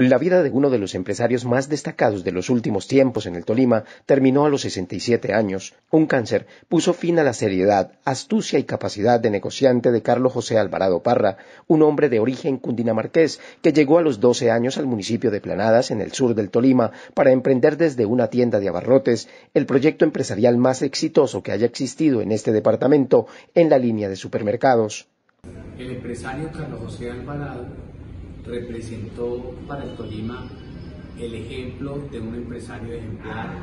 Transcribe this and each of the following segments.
La vida de uno de los empresarios más destacados de los últimos tiempos en el Tolima terminó a los 67 años. Un cáncer puso fin a la seriedad, astucia y capacidad de negociante de Carlos José Alvarado Parra, un hombre de origen cundinamarqués que llegó a los 12 años al municipio de Planadas, en el sur del Tolima, para emprender desde una tienda de abarrotes el proyecto empresarial más exitoso que haya existido en este departamento en la línea de supermercados. El empresario Carlos José Alvarado representó para el Tolima el ejemplo de un empresario ejemplar,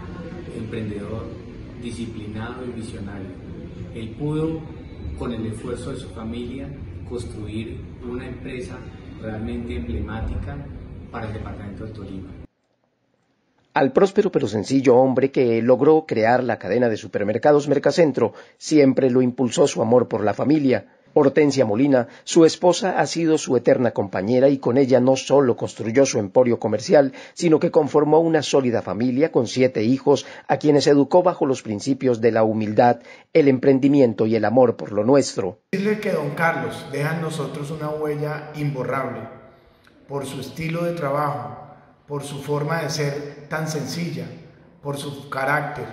emprendedor, disciplinado y visionario. Él pudo, con el esfuerzo de su familia, construir una empresa realmente emblemática para el departamento del Tolima. Al próspero pero sencillo hombre que logró crear la cadena de supermercados Mercacentro, siempre lo impulsó su amor por la familia, Hortensia Molina, su esposa, ha sido su eterna compañera y con ella no solo construyó su emporio comercial, sino que conformó una sólida familia con siete hijos a quienes educó bajo los principios de la humildad, el emprendimiento y el amor por lo nuestro. Decirle que don Carlos deja en nosotros una huella imborrable por su estilo de trabajo, por su forma de ser tan sencilla, por su carácter,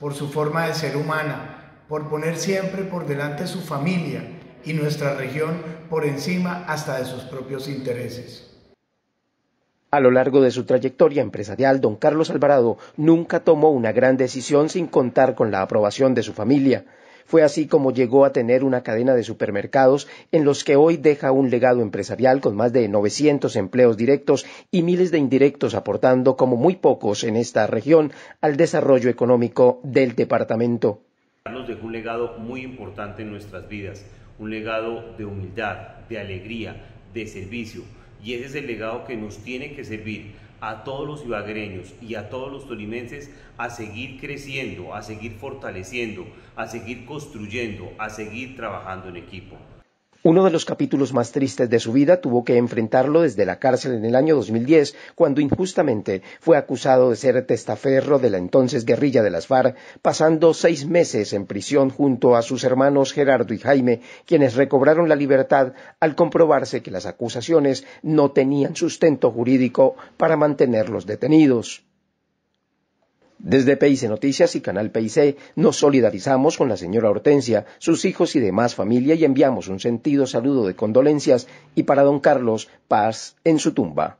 por su forma de ser humana, por poner siempre por delante su familia y nuestra región por encima hasta de sus propios intereses. A lo largo de su trayectoria empresarial, don Carlos Alvarado nunca tomó una gran decisión sin contar con la aprobación de su familia. Fue así como llegó a tener una cadena de supermercados en los que hoy deja un legado empresarial con más de 900 empleos directos y miles de indirectos aportando como muy pocos en esta región al desarrollo económico del departamento. Carlos dejó un legado muy importante en nuestras vidas un legado de humildad, de alegría, de servicio. Y ese es el legado que nos tiene que servir a todos los ibagreños y a todos los tolimenses a seguir creciendo, a seguir fortaleciendo, a seguir construyendo, a seguir trabajando en equipo. Uno de los capítulos más tristes de su vida tuvo que enfrentarlo desde la cárcel en el año 2010, cuando injustamente fue acusado de ser testaferro de la entonces guerrilla de las FARC, pasando seis meses en prisión junto a sus hermanos Gerardo y Jaime, quienes recobraron la libertad al comprobarse que las acusaciones no tenían sustento jurídico para mantenerlos detenidos. Desde PIC Noticias y Canal PIC nos solidarizamos con la señora Hortensia, sus hijos y demás familia y enviamos un sentido saludo de condolencias y para don Carlos, paz en su tumba.